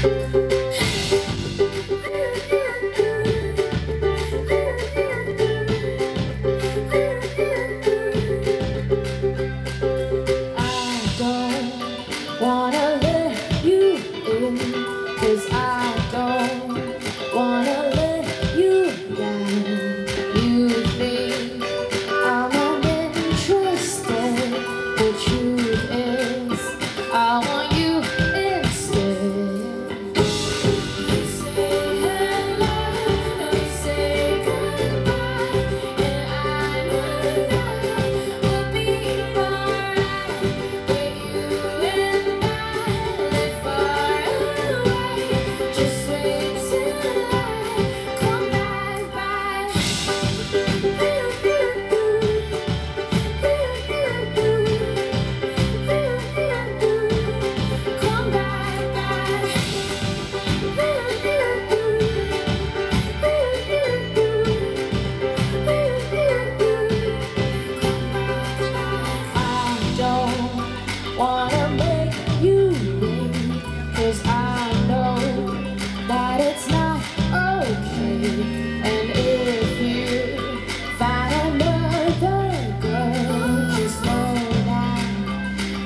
think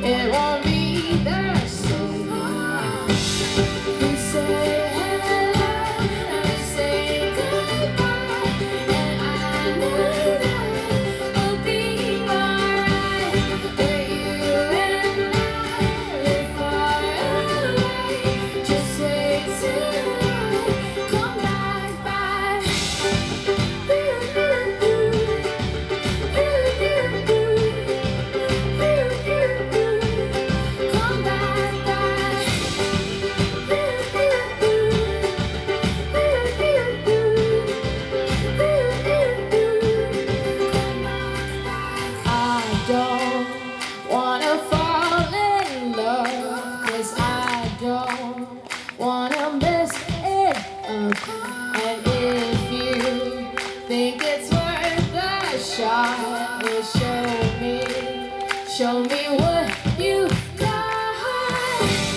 it's worth a show me, show me what you've got.